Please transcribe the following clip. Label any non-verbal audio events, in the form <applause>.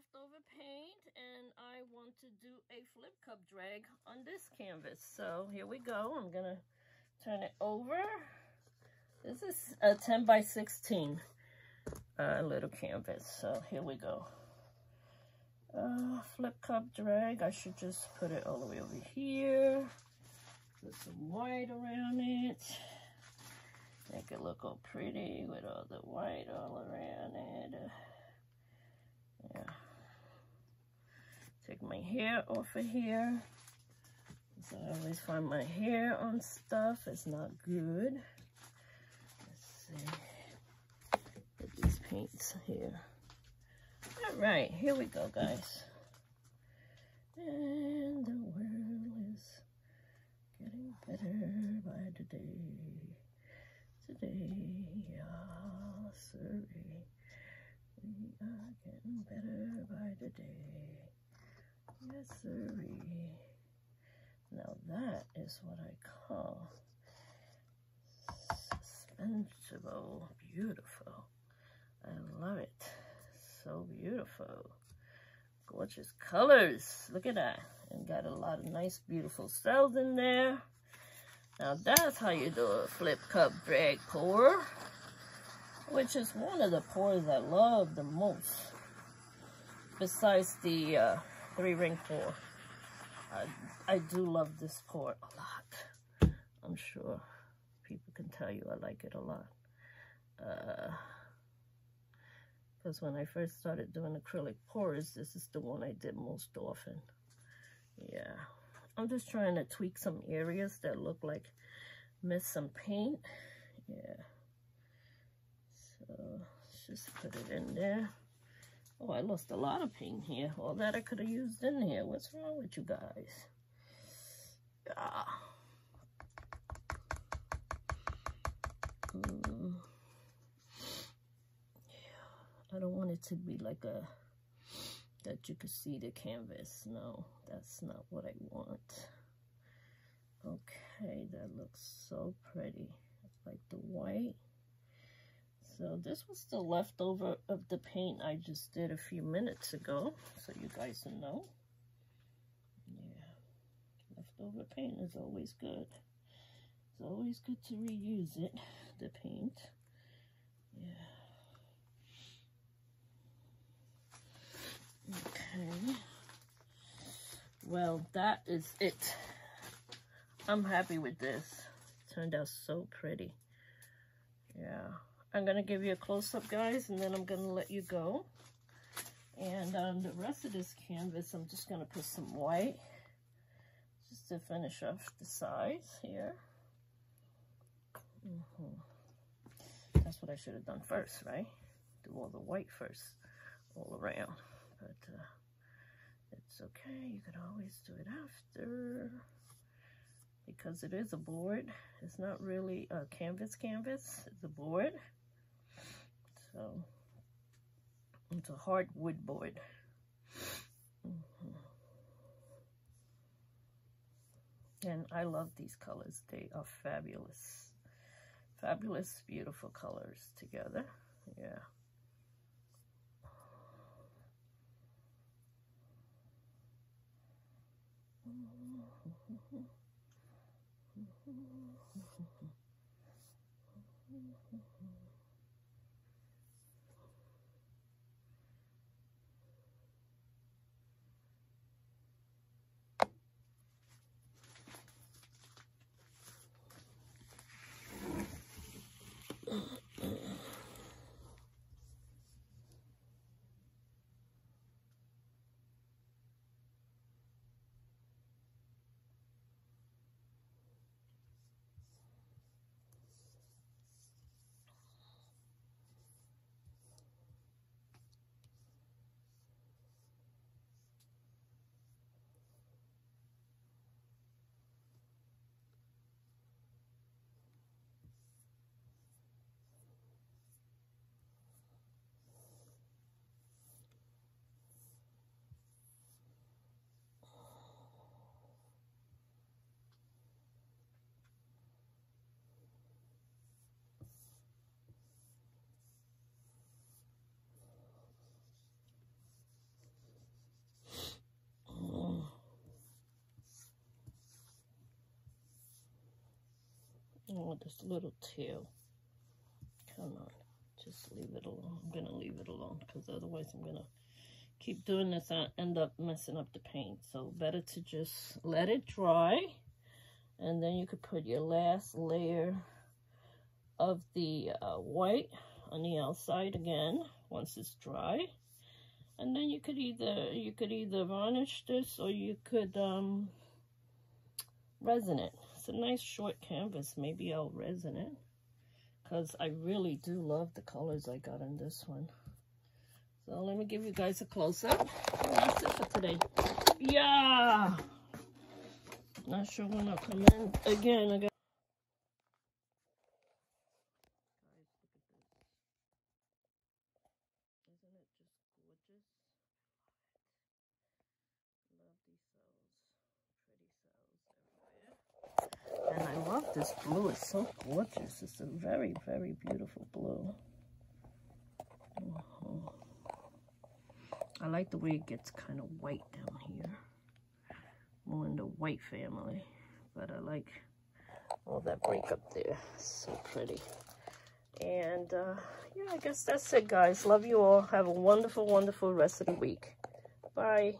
leftover paint and I want to do a flip cup drag on this canvas. So here we go. I'm going to turn it over. This is a 10 by 16 uh, little canvas. So here we go. Uh, flip cup drag. I should just put it all the way over here. Put some white around it. Make it look all pretty with all the white all around it. Take my hair off of here. So I always find my hair on stuff. It's not good. Let's see. Put these paints here. All right, here we go, guys. And the world is getting better by the day. Today, ah, sorry. We are getting better by the sirree. Now that is what I call suspensible beautiful. I love it. So beautiful. Gorgeous colors. Look at that. And got a lot of nice, beautiful cells in there. Now that's how you do a flip cup drag pour which is one of the pours I love the most, besides the uh, three ring pour. I, I do love this pour a lot. I'm sure people can tell you I like it a lot. Because uh, when I first started doing acrylic pours, this is the one I did most often. Yeah. I'm just trying to tweak some areas that look like miss some paint. Yeah. So let's just put it in there. Oh, I lost a lot of paint here. All that I could have used in here. What's wrong with you guys? Ah. Mm. Yeah. I don't want it to be like a, that you could see the canvas. No, that's not what I want. Okay, that looks so pretty. Like the white. So this was the leftover of the paint I just did a few minutes ago, so you guys know. Yeah, leftover paint is always good. It's always good to reuse it, the paint. Yeah. Okay. Well, that is it. I'm happy with this. turned out so pretty. Yeah. I'm going to give you a close-up, guys, and then I'm going to let you go. And on the rest of this canvas, I'm just going to put some white just to finish off the sides here. Mm -hmm. That's what I should have done first, right? Do all the white first, all around. But uh, it's okay. You can always do it after because it is a board. It's not really a canvas canvas. It's a board. So it's a hardwood board. Mm-hmm. And I love these colors. They are fabulous. Fabulous, beautiful colors together. Yeah. <laughs> Oh, this little tail. Come on. Just leave it alone. I'm going to leave it alone because otherwise I'm going to keep doing this and end up messing up the paint. So better to just let it dry. And then you could put your last layer of the uh, white on the outside again once it's dry. And then you could either you could either varnish this or you could um, resin it. A nice short canvas. Maybe I'll resin it because I really do love the colors I got in this one. So let me give you guys a close-up. That's it for today. Yeah! Not sure when I'll come in again. I got And I love this blue. It's so gorgeous. It's a very, very beautiful blue. Uh -huh. I like the way it gets kind of white down here. More in the white family. But I like all that break up there. So pretty. And uh, yeah, I guess that's it, guys. Love you all. Have a wonderful, wonderful rest of the week. Bye.